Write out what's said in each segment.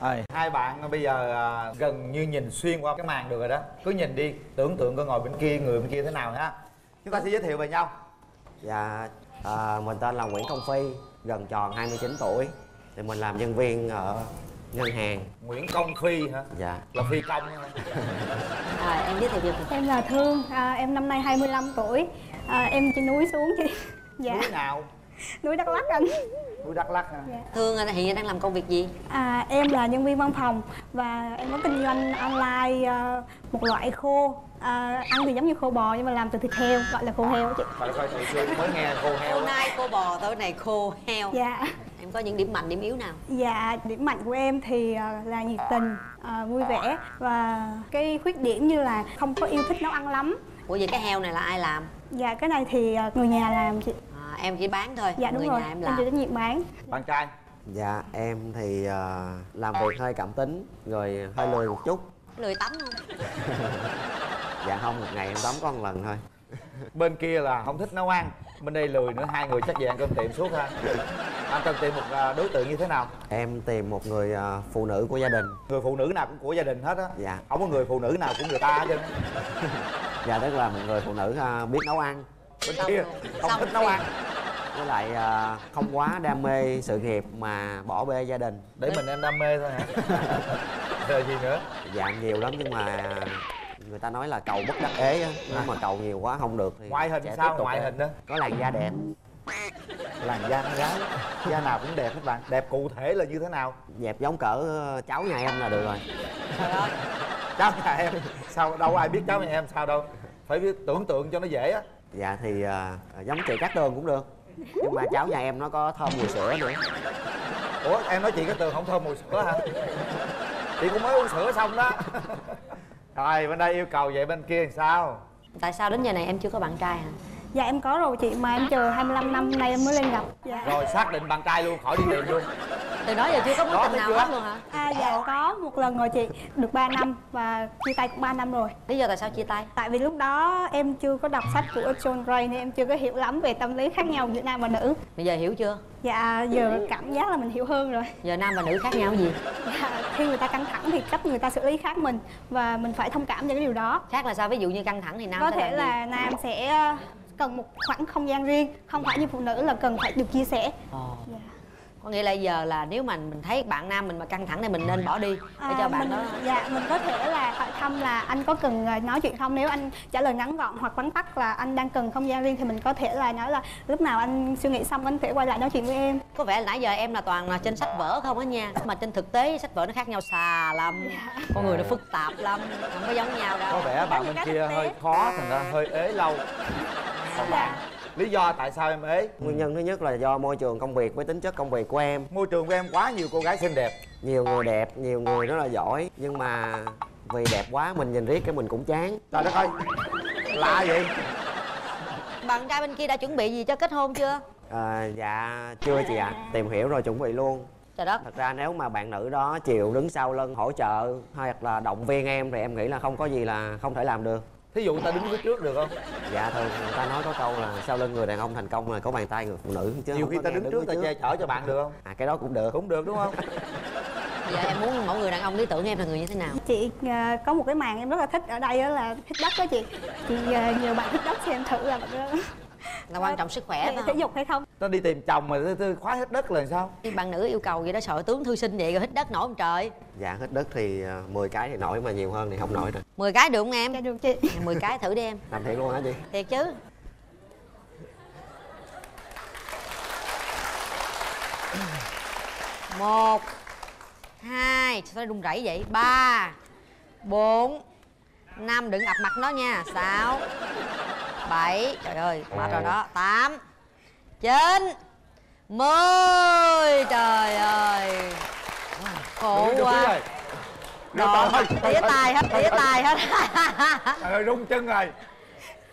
Rồi, hai bạn bây giờ à, gần như nhìn xuyên qua cái màn được rồi đó. Cứ nhìn đi, tưởng tượng coi ngồi bên kia, người bên kia thế nào ha Chúng ta sẽ giới thiệu về nhau. Dạ, à, mình tên là Nguyễn Công Phi, gần tròn 29 tuổi. Thì mình làm nhân viên ở ngân hàng. Nguyễn Công Phi hả? Dạ. Là Phi Công? Rồi em giới thiệu mình Em là Thương, à, em năm nay 25 tuổi. À, Em trên núi xuống chị Dạ, Núi nào? Núi Đắk Lắk anh Núi Đắk Lắk hả? dạ. Thương anh hiện đang làm công việc gì? à, Em là nhân viên văn phòng Và em có kinh doanh online à, một loại khô à, Ăn thì giống như khô bò nhưng mà làm từ thịt heo, gọi là khô heo chị Phải phải thường xuyên mới nghe cô heo đó. nai, cô bò, tối này khô heo Dạ Em có những điểm mạnh, điểm yếu nào? Dạ, điểm mạnh của em thì à, là nhiệt tình, à, vui vẻ Và cái khuyết điểm như là không có yêu thích nấu ăn lắm Ủa vậy cái heo này là ai làm? Dạ, cái này thì à, người nhà làm chị À, em chỉ bán thôi, Dạ đúng người rồi, nhà em em làm. chịu trách nhiệm bán. Bạn trai? Dạ, em thì à, làm việc hơi cảm tính, rồi hơi lười một chút. Lười tắm. Không? Dạ không, một ngày em tắm có một lần thôi. Bên kia là không thích nấu ăn Bên đây lười nữa, hai người chắc về ăn cơm tiệm suốt ha. Anh cần tìm một à, đối tượng như thế nào? Em tìm một người à, phụ nữ của gia đình. Người phụ nữ nào cũng của gia đình hết á? Dạ. Không có người phụ nữ nào của người ta hết trơn. Dạ, tức là một người phụ nữ biết nấu ăn. Bên Xong kia không Xong thích nấu ăn Với lại à, không quá đam mê sự nghiệp mà bỏ bê gia đình. Để mình em đam mê thôi hả? Rồi gì nữa? Dạ nhiều lắm nhưng mà người ta nói là cầu bất đắc ế á. Nếu mà cầu nhiều quá không được thì Ngoại hình sao? Ngoại hình đó Có làn da đẹp. Làn da con gái. Da nào cũng đẹp hết bạn. Đẹp cụ thể là như thế nào? Dẹp giống cỡ ờ, cháu nhà em là được rồi. Trời ơi, Cháu nhà em? Sao đâu ai biết cháu nhà em sao đâu. Phải biết tưởng tượng cho nó dễ á. Dạ thì à, giống chị Cát Tường cũng được Nhưng mà cháu nhà em nó có thơm mùi sữa nữa Ủa em nói chị cái tường không thơm mùi sữa hả? Chị cũng mới uống sữa xong đó Rồi bên đây yêu cầu vậy bên kia làm sao? tại sao đến giờ này em chưa có bạn trai hả? Dạ em có rồi chị mà em chờ 25 năm nay em mới lên gặp Dạ Rồi xác định bạn trai luôn khỏi đi tìm luôn Từ đó giờ chưa có mối tình nào chưa? hết luôn hả? À dạ có một lần rồi chị Được 3 năm và chia tay cũng 3 năm rồi Lý do tại sao chia tay? Tại vì lúc đó em chưa có đọc sách của John Gray nên em chưa có hiểu lắm về tâm lý khác nhau giữa nam và nữ Bây giờ hiểu chưa? Dạ giờ cảm giác là mình hiểu hơn rồi Giờ nam và nữ khác nhau gì? dạ, Khi người ta căng thẳng thì cách người ta xử lý khác mình Và mình phải thông cảm cho cái điều đó Khác là sao? Ví dụ như căng thẳng thì nam Có sẽ thể làm gì? là nam sẽ ờ, cần một khoảng không gian riêng Không phải như phụ nữ là cần phải được chia sẻ Ồ. Dạ. Có nghĩa là giờ là nếu mà mình thấy bạn nam mình mà căng thẳng thì mình nên bỏ đi để À, cho bạn mình, đó dạ mình có thể là hỏi thăm là anh có cần ờ, nói chuyện không? Nếu anh trả lời ngắn gọn hoặc vắn tắt là anh đang cần không gian riêng thì mình có thể là nói là lúc nào anh suy nghĩ xong anh thể quay lại nói chuyện với em. Có vẻ là nãy giờ em là toàn là trên sách vở không á nha Mà trên thực tế sách vở nó khác nhau xà lắm Con người nó phức tạp lắm Không có giống nhau đâu. Có vẻ bạn bên kia hơi khó thành ra hơi ế lâu. Còn bạn Lý do tại sao em ế? Nguyên nhân thứ nhất là do môi trường công việc với tính chất công việc của em. Môi trường của em quá nhiều cô gái xinh đẹp. Nhiều người đẹp, nhiều người rất là giỏi. Nhưng mà vì đẹp quá mình nhìn riết cái mình cũng chán. Trời đất ơi Lạ vậy. Bạn trai bên kia đã chuẩn bị gì cho kết hôn chưa? à, Dạ chưa chị ạ. Tìm hiểu rồi chuẩn bị luôn. Trời đất. Thật ra nếu mà bạn nữ đó chịu đứng sau lưng hỗ trợ Hoặc là động viên em thì em nghĩ là không có gì là không thể làm được Thí dụ ta đứng phía trước được không? Dạ thường người ta nói có câu là sau lưng người đàn ông thành công là có bàn tay người phụ nữ chứ Nhiều khi ta đứng trước ta che chở cho bạn được không? À cái đó cũng được Cũng được đúng không? Giờ em muốn mẫu người đàn ông lý tưởng em là người như thế nào? chị ờ, có một cái màn em rất là thích ở đây đó là thích đất đó chị chị ờ, nhờ bạn thích đất thì em thử là đó Là quan trọng sức khỏe phải thể dục hay không Nó đi tìm chồng mà thư- thư khóa hết đất là sao? Bạn nữ yêu cầu vậy đó sợ tướng thư sinh vậy rồi hít đất nổi không trời. Dạ hết đất thì à, 10 cái thì nổi mà nhiều hơn thì không nổi rồi 10 cái được không em? dạ được chị. 10 cái thử đi em. Làm thiệt luôn hả chị? Thiệt chứ. Một hai sao nó run rẩy vậy? Ba bốn năm đừng ập mặt nó nha. Sáu bảy trời ơi quá rồi đó. Tám chín. Mười. Trời ơi. Khổ quá. rồi. tỉa tay hết tỉa tay hết. Trời ơi rung chân rồi.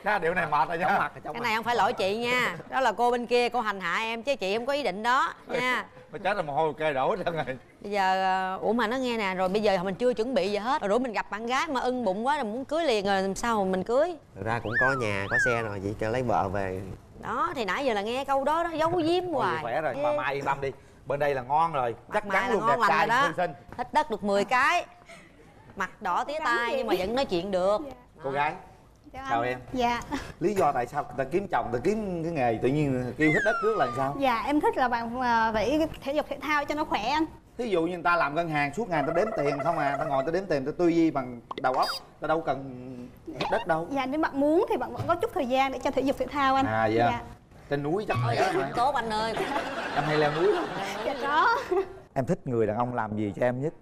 Nha điệu này mệt rồi nha. Mặt ở trong cái này không phải lỗi chị nha. Đó là cô bên kia cô hành hạ em chứ chị không có ý định đó nha. Mà chết rồi mồ hôi kê đổ hết trơn rồi bây giờ ờ, ủa mà nó nghe nè rồi bây giờ mình chưa chuẩn bị gì hết. Rồi rủ mình gặp bạn gái mà ưng bụng quá rồi muốn cưới liền rồi làm sao mà mình cưới? Thực ra cũng có nhà, có xe rồi, chỉ cho lấy vợ về. Đó thì nãy giờ là nghe câu đó đó giấu giếm hoài. vậy khỏe rồi, mà mai yên tâm đi. Bên đây là ngon rồi chắc chắn luôn đẹp trai đó. sinh Thích đất được 10 cái. Mặt đỏ tía tai nhưng mà vẫn nói chuyện được. Cô gái Chào Chào anh. em. Dạ. lý do tại sao ta kiếm chồng ta kiếm cái nghề tự nhiên kêu thích đất trước là sao? Dạ em thích là bạn phải thể dục thể thao cho nó khỏe anh. Thí dụ như người ta làm ngân hàng suốt ngày ta đếm tiền không à ta ngồi ta đếm tiền ta tư duy bằng đầu óc ta đâu cần hết đất đâu. Dạ nếu bạn muốn thì bạn vẫn có chút thời gian để cho thể dục thể thao anh. à dạ. Trên núi chắc mà. cũng tốt anh ơi. Em hay leo núi Dạ có. em thích người đàn ông làm gì cho em nhất?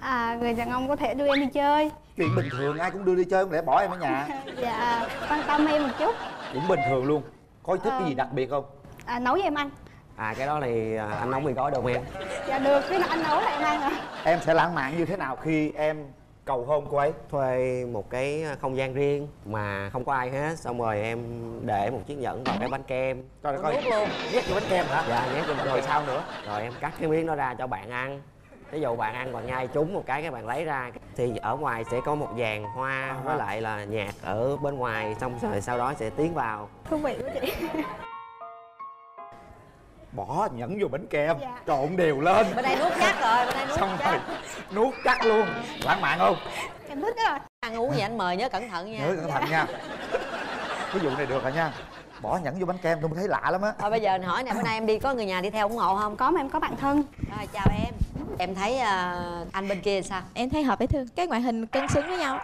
À người đàn ông có thể đưa em đi chơi. chuyện bình thường ai cũng đưa đi chơi không lẽ bỏ em ở nhà? Dạ quan tâm em một chút. cũng bình thường luôn. Có thích cái gì đặc biệt không? À, nấu cho em ăn. À cái đó thì à, anh nấu mì gói được không em? Dạ được, khi nào anh nấu là em ăn à. em sẽ lãng mạn như thế nào khi em cầu hôn cô ấy? Thuê một cái không gian riêng mà không có ai hết xong rồi em để một chiếc nhẫn vào cái bánh kem. Cho nó coi. luôn. Nhét vô bánh kem hả? Dạ nhét vô rồi sao nữa? Rồi em cắt cái miếng đó ra cho bạn ăn. Ví dụ bạn ăn còn nhai trúng một cái các bạn lấy ra. Thì ở ngoài sẽ có một dàn hoa với lại là nhạc ở bên ngoài xong rồi sau đó sẽ tiến vào. Thú vị quá chị. Bỏ nhẫn vô bánh kem. Dạ. trộn đều lên. Bên đây nuốt chắc rồi Bên đây nuốt xong rồi nuốt chắc luôn. Lãng mạn không? Em thích đó. Ăn uống gì anh mời nhớ cẩn thận nha. Nhớ cẩn thận nha. Cái vụ này được rồi nha. Bỏ nhẫn vô bánh kem tôi mới thấy lạ lắm á. Thôi bây giờ hỏi nè bữa nay em đi có người nhà đi theo ủng hộ không? Có mà em có bạn thân. Rồi chào em. Em thấy à, anh bên kia sao? Em thấy hợp với thương. Cái ngoại hình cân xứng với nhau.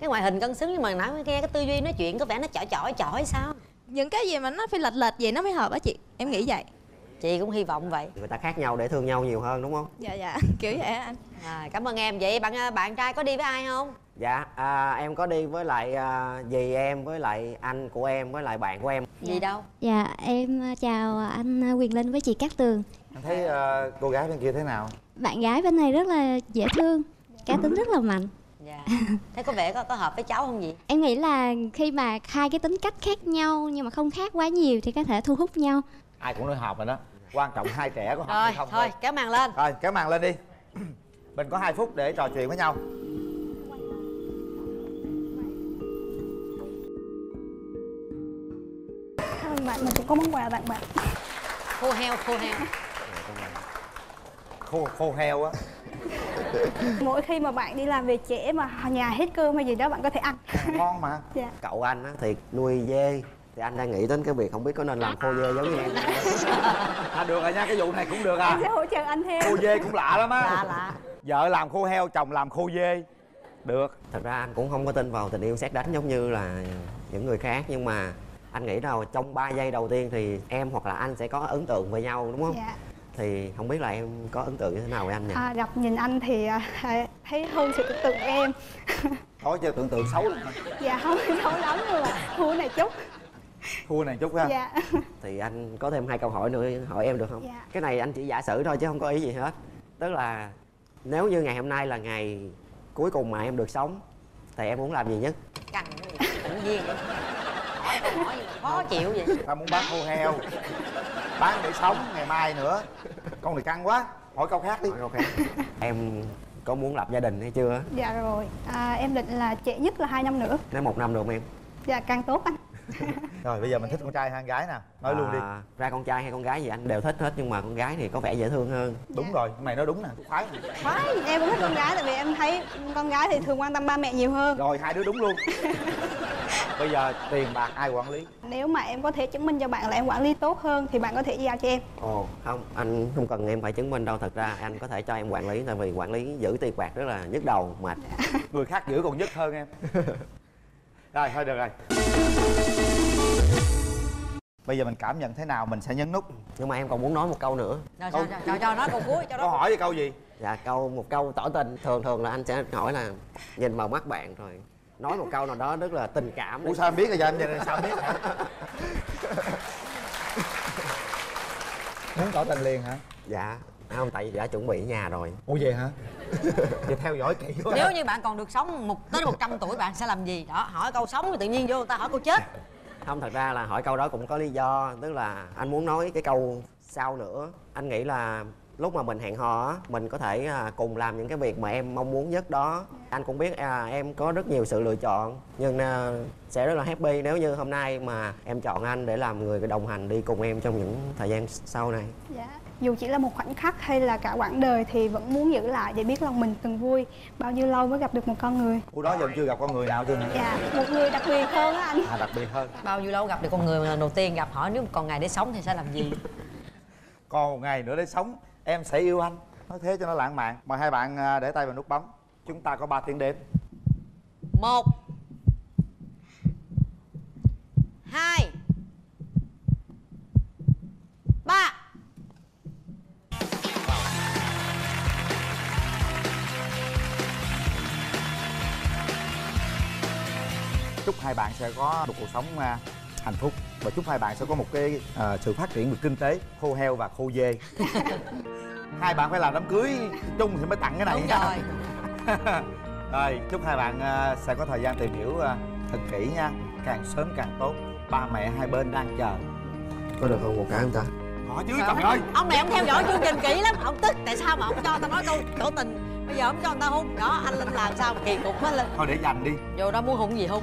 Cái ngoại hình cân xứng nhưng mà nói nghe cái tư duy nói chuyện có vẻ nó chỏi chỏi chỏi sao? Những cái gì mà nó phải lệch lệch vậy nó mới hợp á chị. Em nghĩ vậy Chị cũng hy vọng vậy. Người ta khác nhau để thương nhau nhiều hơn đúng không? Dạ dạ. Kiểu vậy á anh. À, Cảm ơn em. Vậy bạn à, bạn trai có đi với ai không? Dạ à, em có đi với lại à, dì em với lại anh của em với lại bạn của em. Gì đâu? Dạ, em ờ, chào anh Quyền Linh với chị Cát Tường. Em thấy ờ, cô gái bên kia thế nào? Bạn gái bên này rất là dễ thương, cá tính rất là mạnh. Dạ. Thế có vẻ có, có hợp với cháu không gì Em nghĩ là khi mà hai cái tính cách khác nhau nhưng mà không khác quá nhiều thì có thể thu hút nhau ai cũng nói hợp rồi đó. Quan trọng hai trẻ có hợp Rồi hay không thôi kéo màn lên. Rồi kéo màn lên đi. Mình có 2 phút để trò chuyện với nhau. Bạn, mình cũng có món quà tặng bạn. Khô heo khô heo. Khô khô heo á. Mỗi khi mà bạn đi làm về trễ mà nhà hết cơm hay gì đó bạn có thể ăn. ngon mà. Dạ. cậu anh á thì nuôi dê thì anh đang nghĩ đến cái việc không biết có nên làm khô dê giống như em. À, được rồi nha cái vụ này cũng được Em sẽ à hỗ trợ anh thêm. khô dê cũng lạ lắm á. Lạ lạ. Vợ làm khô heo chồng làm khô dê. Được. Thật ra anh cũng không có tin vào tình yêu xét đánh giống như là những người khác nhưng mà anh nghĩ là trong 3 giây đầu tiên thì em hoặc là anh sẽ có ấn tượng với nhau đúng không? Dạ. thì không biết là em có ấn tượng như thế nào với anh nhỉ? À, gặp nhìn anh thì à, thấy hơn sự tưởng tượng của em. có chơi tưởng tượng xấu lắm dạ không xấu lắm nhưng mà thua này chút. thua này chút ha. Dạ. thì anh có thêm hai câu hỏi nữa hỏi em được không? Dạ. cái này anh chỉ giả sử thôi chứ không có ý gì hết. Tức là nếu như ngày hôm nay là ngày cuối cùng mà em được sống thì em muốn làm gì nhất? Căng cái gì? Tự nhiên vậy. Hỏi câu hỏi khó chịu vậy. Ta muốn bán khô heo. Bán để sống ngày mai nữa. Con này căng quá. Hỏi câu khác đi. Hỏi câu khác. Em có muốn lập gia đình hay chưa? Dạ rồi. À, em định là trễ nhất là hai năm nữa. nếu một năm được không em? Dạ càng tốt anh. rồi bây giờ mình thích con trai hay con gái nè nói luôn đi. À, ra con trai hay con gái gì anh? Đều thích hết nhưng mà con gái thì có vẻ dễ thương hơn. Đúng rồi mày nói đúng nè. Khoái. Nè Khoái, em cũng thích con gái tại vì em thấy con gái thì thường quan tâm ba mẹ nhiều hơn. rồi hai đứa đúng luôn. Bây giờ tiền bạc ai quản lý? Nếu mà em có thể chứng minh cho bạn là em quản lý tốt hơn thì bạn có thể giao cho em. ồ không anh không cần em phải chứng minh đâu. Thật ra anh có thể cho em quản lý tại vì quản lý giữ tiền bạc rất là nhức đầu mệt. Người khác giữ còn nhất hơn em rồi thôi được rồi. Bây giờ mình cảm nhận thế nào mình sẽ nhấn nút. Nhưng mà em còn muốn nói một câu nữa. Rồi Câu- cho, cho, cho, nói câu cuối cho câu nó hỏi thì câu gì? Dạ câu một câu tỏ tình. Thường thường là anh sẽ hỏi là nhìn vào mắt bạn rồi. Nói một câu nào đó rất là tình cảm ủa sao em biết rồi giờ em nhìn sao em biết hả muốn tỏ tình liền hả? Dạ không tại vì đã chuẩn bị nhà rồi. Ủa vậy hả vậy theo dõi kỹ quá Nếu như bạn còn được sống một tới 100 tuổi bạn sẽ làm gì? Đó, hỏi câu sống thì tự nhiên vô người ta hỏi câu chết. không thật ra là hỏi câu đó cũng có lý do tức là anh muốn nói cái câu sau nữa anh nghĩ là lúc mà mình hẹn hò á mình có thể à, cùng làm những cái việc mà em mong muốn nhất đó anh cũng biết à, em có rất nhiều sự lựa chọn nhưng à, sẽ rất là happy nếu như hôm nay mà em chọn anh để làm người đồng hành đi cùng em trong những thời gian sau này Dạ. Dù chỉ là một khoảnh khắc hay là cả quãng đời thì vẫn muốn giữ lại để biết lòng mình từng vui. Bao nhiêu lâu mới gặp được một con người? Ủa đó giờ em chưa gặp con người nào chưa dạ một người đặc biệt hơn á anh. À đặc biệt hơn. Bao nhiêu lâu gặp được con người mà lần đầu tiên gặp hỏi nếu còn ngày để sống thì sẽ làm gì? Còn một ngày nữa để sống Em sẽ yêu anh. Nói thế cho nó lãng mạn. Mời hai bạn à, để tay vào nút bấm. Chúng ta có 3 tiếng đếm. Một hai hai bạn sẽ có một cuộc sống à, hạnh phúc. Và chúc hai bạn sẽ có một cái à, sự phát triển về kinh tế Khô heo và khô dê. Hai bạn phải làm đám cưới chung thì mới tặng cái này. Đúng nha. rồi. Rồi, chúc hai bạn à, sẽ có thời gian tìm hiểu à, thật kỹ nha. Càng sớm càng tốt. Ba mẹ hai bên đang chờ. Có được không một cái không ta? Có chứ trời ơi ông này ông theo dõi chương trình kỹ lắm. Ông tức tại sao mà ông cho tao nói câu tỏ tình? Bây giờ ông cho người ta hôn. Đó anh linh làm sao kỳ cục quá linh. Thôi để dành đi. Vô đó muốn hôn gì hôn